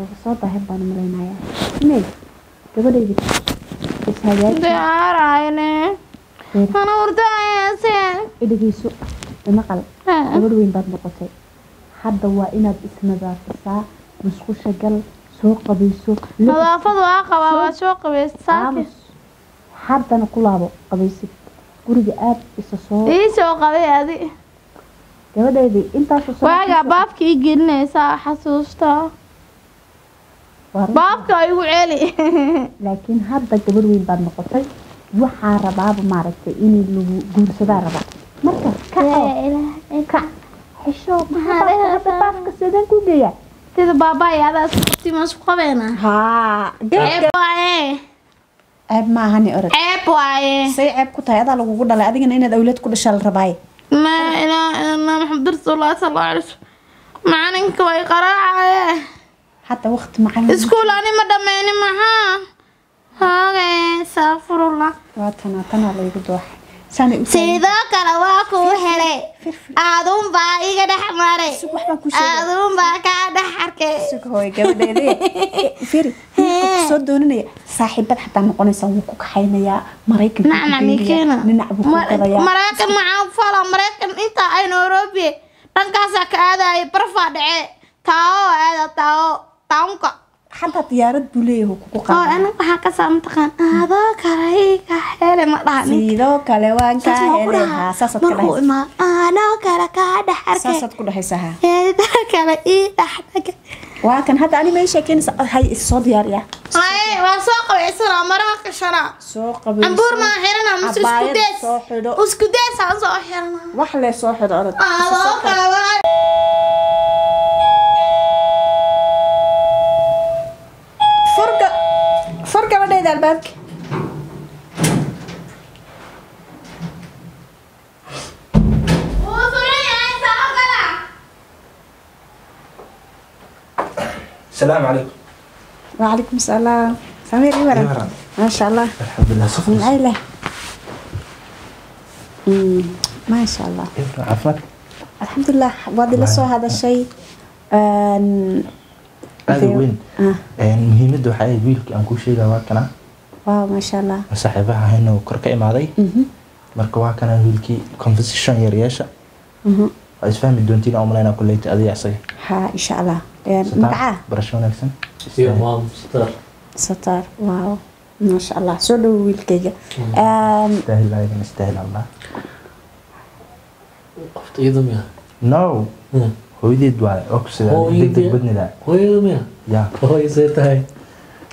Waa soo dahay baan malaynayaa inay gabadhaydi idhageyso imaqal gabadh weyn baad noqotay. Hadda waa inaad isnadaafisaa musqusha gal soo qabayso haddana ku laabo qabaysid guriga aad isa soo soo qabay adi. Gabadheedii intaasoo sano waagaa baabka ii gelinaysaa xasuusta. Waa run. Baabka igu celi laakiin hadda gabadh weyn baad noqotay waxaa rabaaba maaragtay in lagu guursadaa rabaa. Marka xisho baafka sideen ku geeyaa sida baabaa iyo adaa isku qabtay ma isku qabeena haa ceeb maahani orod ceeb waaye. Say ceeb ku tahay adaa lagugu dhalay. Adigana inaad awlaad ku dhashaa la rabaaye ma ilaa ilaa maxamed rasuulullahi sallallahu alaihi wasallam macalinka way qaraacaye macalin iskuul ani ma dhammaynin maxaa hooge saafurullah waa tanaa tanaa laygu dooxay saanay u sidoo kale waa kuu helay aadun baa iga dhex maray aadun baa kaa dhex arkay hooy gabadheedee firi wiilka soo doonanaya saaxiibad xataa noqonaysa wuu ku kaxaynayaa maraykanka nacnac mikeena dhinac buu ku gadayaa maraykan maxaa ku fala maraykan intaa ay nairobi dhankaasaa ka aadaya barfaa dhace taawo aada taawo taawunka xataa diyaarad buu leeyahay kugu oo qaada aniga waxaa ka saa mataqaan aadoo kale iga hele ma dhahanin sidoo kale waan kaa saas ma ku helay dhahaa? Haa saasaad ka dhahaysa. imaa? Aadoo kale kaa dhex arkay saasaad ku dhahaysaa haa eedaa kale ii dhex dhagay waa kan hadda ani may sheekeynaysa hay soo diyaariyaa. Ay, waa soo qabaysanaa maraha qashana soo qabayso cambuur maa xirana mise isku dees? isku deesaan soo xirana wax lee soo xidho orod. Aadoo kale gabadheeda albaabka wuu furan yahay soo gala السلام عليكم وعليكم السلام سمير إيه ورا ورا. ما شاء الله الحمد لله صفر العيلة أمم، ما شاء الله عفوا الحمد لله وادي لسه هذا الشيء آن، هذا وين آه. muhiimadda waxaa ahayd wiilkii aan saaxiibaha ahayna uu kor ka imaaday? Mhm. Marka waa kana wiilkii conversation yaryeesha mhm. waa isfahmi doontiin oo malaynaa kuleyti adiga isaga. Ha insha allah magaca barasho wanaagsan? Satar. Wow. Maasha mhm. allah. Soo dhowo wiilkayga no. Hmm. Hooyadeed waa ogsidadegdeg badnilaa hooyadeed. Miya ya. Hooyasee tahay.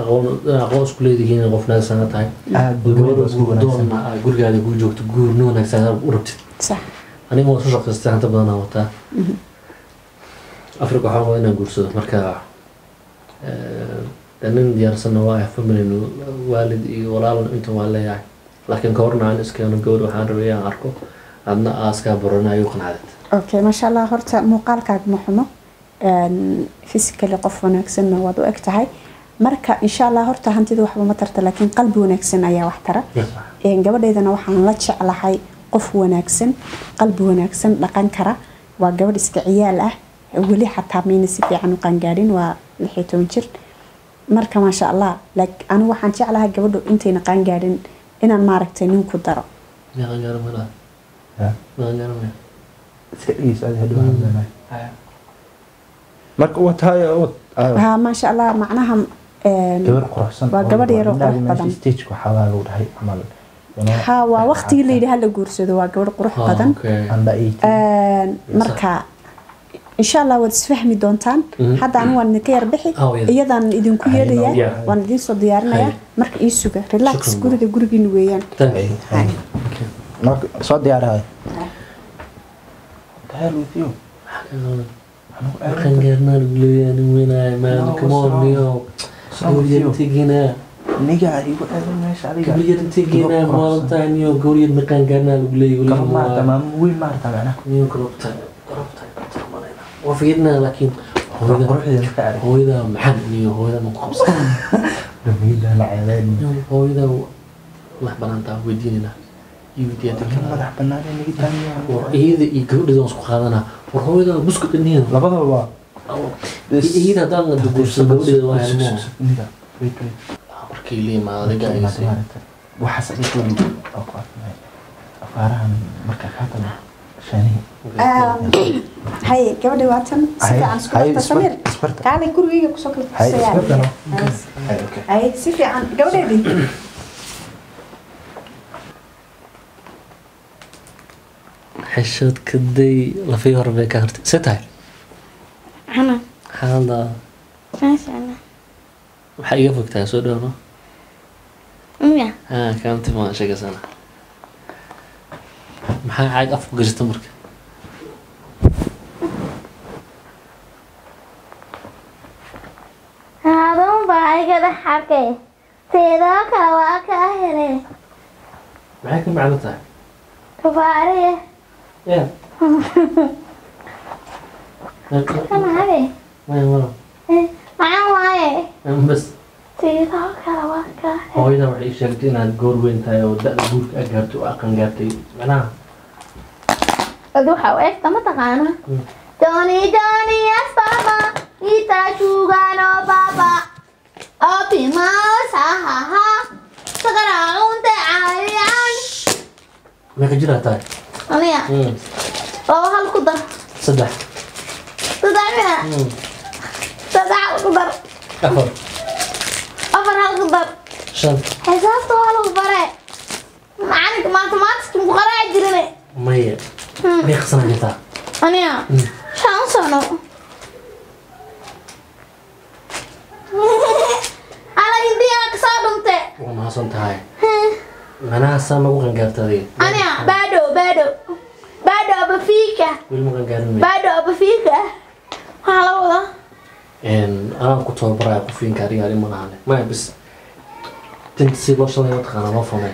aqoon isku eh, leedihiin qofna sana tahay. Doonna gurigaada kuu joogto guurni wanaagsan u rabtid. Aniga waan soo hanta badanaa wataa. Mhm. Africa waxaan waa inaan guursado marka eh, nin diyaarsanna waahay ah familin waalid iyo walaalna inta waan leeyahay. Laakiin ka aan iskeeno gabadh waxaan rabay aan arko adna aaskaa barona ayuu qanaadeed okay maasha allah horta muuqaalkaag ma xumo. Ehm, physically qof wanaagsanna waad u eg tahay marka insha allah horta hantida waxba ma tarta laakiin qalbi wanaagsan ayaa wax tara. Een, gabadheydana waxaan la jeclahay qof wanaagsan qalbi wanaagsan dhaqan kara. Waa gabadh iska ciyaal ah. Weli xataa mayna si fiican u qaangaadhin waa lix iyo toban jir. Marka maasha allah anigu waxaan jeclahay gabadhu intayna qaangaadhin inaan maaragtay ninku daro. Marka maasha allah macnaha gabar quruxsan waa gabadh yar oo qurux badan. stage-ka waxaa lagu dhahay camal. Ha waa waqtigii layidhi hala guursado waa gabadh qurux Ah, badan. marka insha allah waad isfahmi doontaan. Mhm. hadda anigu waan idinka yar bixi. Ah, yeah. iyadaan idinku yeah. waan idin soo diyaarinaya Hay. marka ii suga relax guriga gurigiina weeyaan. Soo diyaarahay man come on? Niyo wrong with you? tigina niga igu aadan meesha adiga. Gabriyad intay geenaa maalintaa niyo gawriyad maqaan gaarnaa lagu fiirnaa laakiin hooyada maxan hooyada ku ceeleen niyo hooyada banaantaa iyo weydiiyada kan madax taaniya war iyada iyo gabadheeda waan isku qaadanaa. War hooyada buskud dhiniya labadaba waa iyada haddaan la duguursan gabadheeda waa waxaas afaarahan marka haye waatan kaalay ku soo kala si fiican gabadheedii xeshood kaday lafii hore bay ka hartay se tahay Allah. waxaa iga fogtahay soo dhowno Miya, haa kaanti maan sheegaysana maxaa caag afku gashata marka? Haadun baa iga dhex arkay. Sidoo kale waa ka helay. maxay ka macno tahay? Kafaariye, ya waaye? bas hooyada waxay ii sheegtay inaad goor weyn tahay oo da-da guurka aad gaartay oo aqan gaartay macnaha Dad waxa u egta ma taqaana? Mm. Johnny, Johnny, yes, Papa. Ita chugano, Papa. Opi mouse, ha ha ha. Sekarang teh ayam. meeqa jiraa tahay Aniya, Mm, laba hal ku dar. saddex Saddex mina. Mm, Saddex hal ku dar. afar Afar hal ku dar. shan Xisaabta waa lagu bare. Macalinka mathematics muku qaraaci jirine. maya Hmm. meeqa sana jirtaa Aniya, Mm. shan sano. Ala hindiya ka soo dhuntay. waa mahadsan tahay macnaha saa nagu qangaarta adiga Aniya, bado, bado. Bado abafika. weli ma qangaarin maya Bado abafika. Waxaa la wadaa. Anaan ku tababaraya qofiinka adiga ari ma lahane maya bis tinta si loo shalay mataqaana loo he.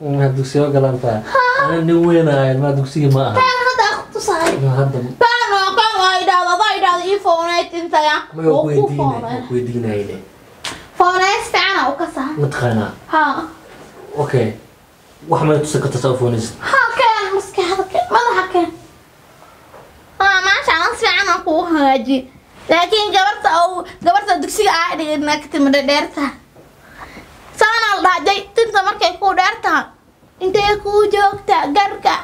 maa dugsiga galantaa ana nin weynahay maa dugsiga ma aha weydiinayne mataqaanaa okay wax may tusan karta saa ufoonaysid madaxa keen. Ha maasha Allah si fiican aan kugu hagaajiye. Laakiin gabarta oo gabarta dugsiga aa dhigna ka timid dheerta. Saana la dhajay tinta markay ku dheertahay. Intee ku joogta garka.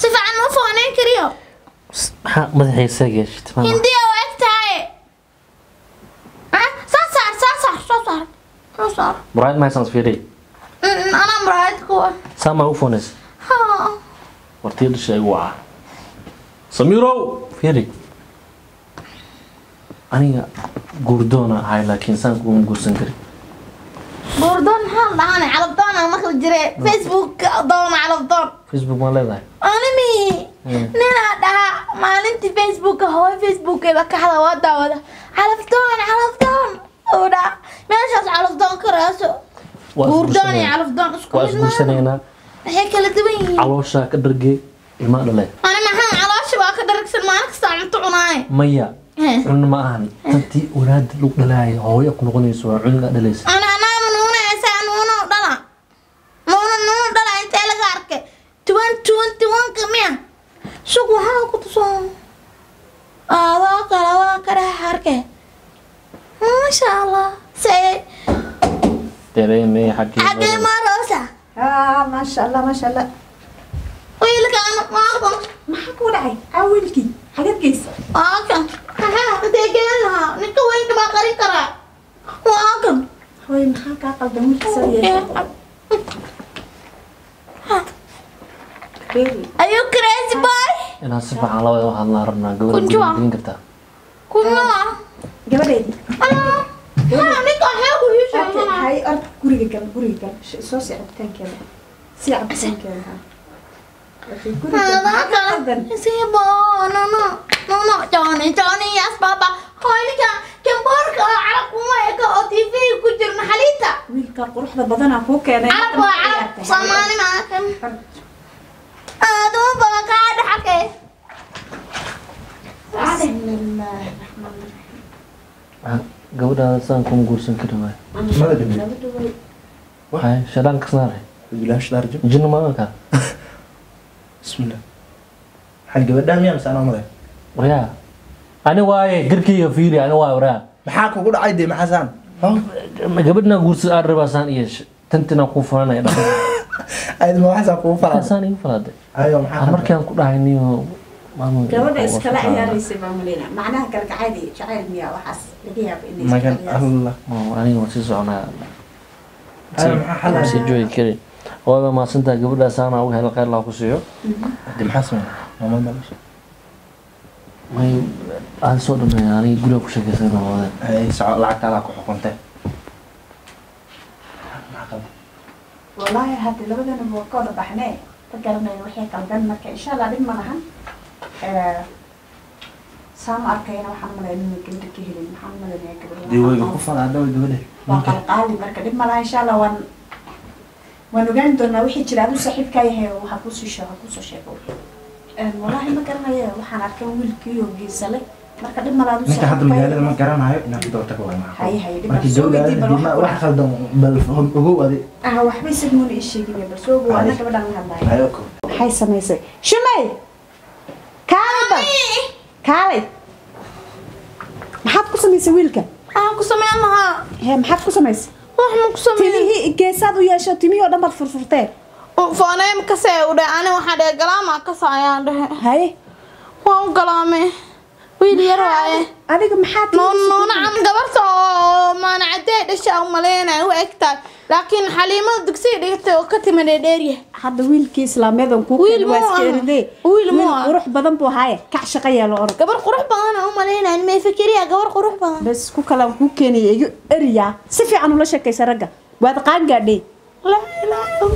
Si fiican ma fooneyn kariyo. Hindiya u eg tahay. Ah, soo saar, soo saar, soo saar. Soo saar. muraayad mahaysan fiiri Mm, Anaa muraayad kuwa. saa maa ufoonaysa Ha. wartii dhasha igu waca samiirow fiiri aniga guurdoona ahay laakiin saan kuma guursan karin Boordoon maxaa la dhahanay calabdoon aan maqli jire Facebook doon calabdoon. facebook maa leedahay? Animi! Mm. ninaa dhahaa maalintii Facebook hooy Facebookeeda kaxda waa daawada. Calabdoon calabdoon oo dhaa meeshaas calabdoon ka raaso. Guurdoon iyo calabdoon isku mid maaha waxay kala duwan yihiin. Calooshaa ka dhargee ilmaa dhale ani maxaan caloosha waa ka dharagsan maalin kasta cunto cunaaye maya Eh. cun ma ahan tantii walaad lagu dhalaaya hooyo ku noqonayso waa cuniga dhalaysa ana anaama nuunaysaa nuuno dhala nuuno nuuno dhala intee laga arkay tuwan tuwan tuwanka miya sug waxaa ku tusan adoo kale waa ka dhex arkay maasha allah see xagee maaroosa ah maasha allah maasha allah wiilkaan waakan maxaa kuu dhacay caawilkii xagad geysa waakan maxaa intee gelin lahaa ninka weynka baa qarin karaa waakan hooy maxaa kaa qaldan wiilkiisa yeesha Are you crazy boy? inaan si fiican la wada hadlaan rabnaa gabadha Kunjua. gelin kartaa Alah. Ah, ninka ku ii Okay, sheegay. hay ord guriga gal guriga gal soo sii cabitaankeeda sii cabitaankeeda siibo nono nono joni joni yaas baaba hooyniga gamboorka oo carab uma ega oo tvga ku jirna xaliita wiilka quruxda badanaa kuu keenay carab waa carab soomaali maakan aduu baba kaa dhaxakay gabadhaada saan kuma guursan kari maayo waxay shadaan ka saaray jinno maakaa bismillah. Maxaa gabadhaa miyaa mise anaa malay waryaa ani waaye garkeyga fiiri ani waaye waryaa maxaa kugu dhacay dee? Maxaasaan gabadhna guursa aan rabaasaan iyo tantina kuu falanaya dhaqan. Ayd ma waxaasaa kugu falaa saan igu falaaday ayo aan maxaa markaan ku dhahay niyo gabadha iskala ciyaaraysay baa malina macnaha kalgacayl iyo jacayl miyaa waxaas laga yaabo inay magan allah. Oo, aniga waan sii soconaa maxaa xal sii joogi kari waaba mahadsantaha gabadhaas aanaa uga helo khayr laa ku siiyo de maxaa sameeya maamad malasha may aan soo dhameeya aniga guriga ku sheekaysana wadeen ay soco lacagtaadaa ku xukuntay maxaa qaba والله هذه لبدنا بوكودا بحناه تقرنا وحي قلبنا مركا إن شاء الله دم لهن سام أركينا محمد إنه كنت كهلين محمد إنه كبر dee way ku falaa dhawa gabadhe وقال قالي مركا دم لها إن شاء الله وان waan ogaan doonaa wixii jira adu saaxiibkaa yahay oo waxaa ku sii sheego ku soo sheego walaahi ma garanayo waxaan arkay wiilkii oo geesale marka dhib malaad ninka hadda magaalada ma garanayo inaan ku daba tago waay marka dowladda wax qaldan bal ogow adi ah waxba isag muuna ii sheegin bal soo ogow ana gabadhaan la hadlayo maxay samaysay shimay kaalada kaalay maxaad ku samaysay wiilka aan ku samayn lahaa hee maxaad ku samaysay timihii geesaad u yeesho timihii oo dhan baad furfurteen fooneem kasee u dhahay ani waxaa dhahe galaamaa kasa ayaan dhahe haye waan u galaame wiil yar waaye. adiga maxaad nuunacam gabarta oo maanacadee dhasha u maleynaya u egtahay laakiin xaliimada dugsiga dhigatay oo ka timid ee dheeryahay hadda wiilkii islaameedan kuu Wiil keenay waa muu iska aha. eridee Wiil aha. qurux badan buu haaye. Kac shaqo yeelo orod. Gabar qurux badan u maleynaya may fikiriya gabar qurux badan? Bes ku kala kuu keenaya igu eriyaa. Si fiican ula sheekaysa ragga. Waad qaan gaadhee laa ilaaha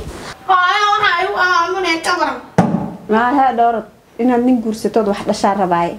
hooyo waxaa igu aaminay kabaran maahe dhowrad inaad nin guursatood wax dhashaa rabaaye